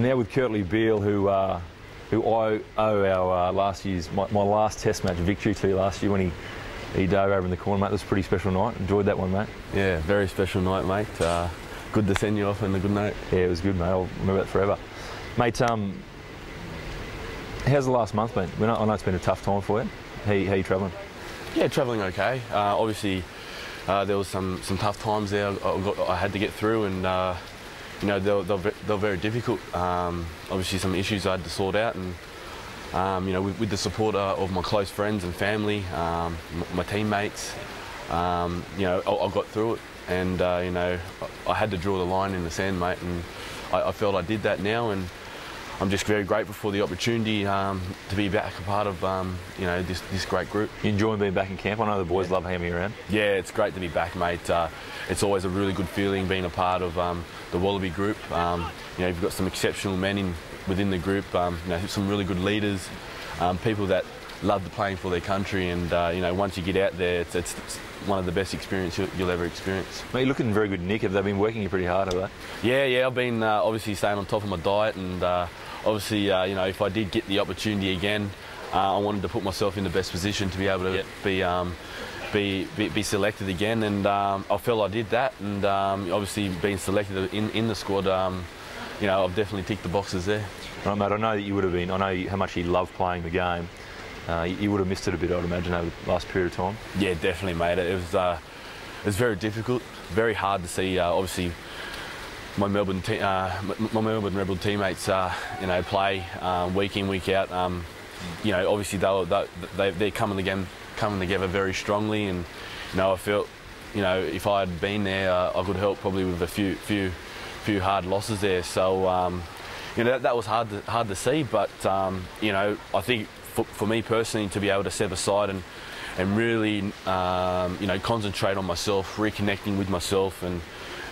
I'm now with Kurtley Beale, who uh, who I owe our uh, last year's my, my, last Test match victory to last year when he he dove over in the corner, mate. It was a pretty special night. Enjoyed that one, mate. Yeah, very special night, mate. Uh, good to send you off in a good note. Yeah, it was good, mate. I'll remember that forever, mate. Um, how's the last month been? I know it's been a tough time for you. How, how are you travelling? Yeah, travelling okay. Uh, obviously, uh, there was some, some tough times there I, got, I had to get through, and uh, you know they were, they were, they very difficult. Um, obviously, some issues I had to sort out, and um, you know with, with, the support of my close friends and family, um, my teammates, um, you know I, I, got through it, and uh, you know I, I, had to draw the line in the sand, mate, and I, I felt I did that now, and I'm just very grateful for the opportunity um, to be back a part of um, you know this, this great group. You enjoying being back in camp? I know the boys yeah. love having you around. Yeah, it's great to be back, mate. Uh, it's always a really good feeling being a part of um, the Wallaby group. Um, you know, you've got some exceptional men in within the group. Um, you know, some really good leaders, um, people that love playing for their country, and uh, you know, once you get out there, it's, it's, one of the best experiences you'll, you'll, ever experience. Mate, you're looking very good, Nick. Have they been working you pretty hard, have they? Yeah, yeah. I've been uh, obviously staying on top of my diet and uh, obviously, uh, you know, if I did get the opportunity again, uh, I wanted to put myself in the best position to be able to yep. be, um, be, be, be selected again, and um, I felt I did that. And um, obviously, being selected in in the squad, um, you know, I've definitely ticked the boxes there. Right, mate. I know that you would have been. I know how much you love playing the game. Uh, you would have missed it a bit, I'd imagine, over the last period of time. Yeah, definitely, mate. It was uh, it was very difficult, very hard to see. Uh, obviously my Melbourne uh, my Melbourne Rebel teammates, uh, you know, play um, week in week out. Um, you know, obviously they they they're coming again coming together very strongly, and you know, I felt, you know, if I had been there, uh, I could help probably with a few few few hard losses there. So. Um, you know that, that, was hard to, hard to see, but um, you know I think for, for, me personally to be able to step aside and and really um, you know concentrate on myself, reconnecting with myself, and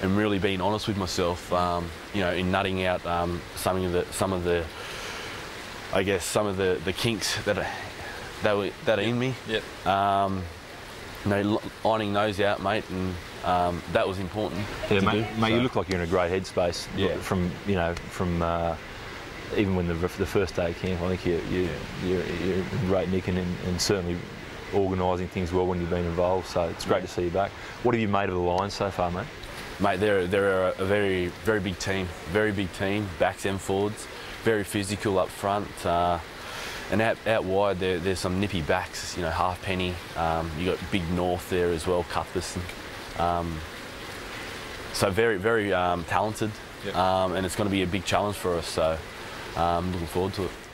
and really being honest with myself, um, you know, in nutting out um, some of the some of the, I guess some of the, the kinks that are that were that are in me. Yep. Um, you know, ironing those out, mate, and um, that was important. Yeah, mate, do, mate so. you look like you're in a great headspace. Yeah. From you know from. Uh, even when the, the first day of camp, I think you, you, you're, you're great, Nick, and, and certainly organising things well when you've been involved. So it's great to see you back. What have you made of the Lions so far, mate? Mate, they're, they're a very, very big team. Very big team, backs and forwards. Very physical up front. Uh, and out, out wide, there, there's some nippy backs, you know, Halfpenny. Um, you got Big North there as well, Cuthbertson. Um, so very, very um, talented. Yep. Um, and it's going to be a big challenge for us. So um, looking forward to it.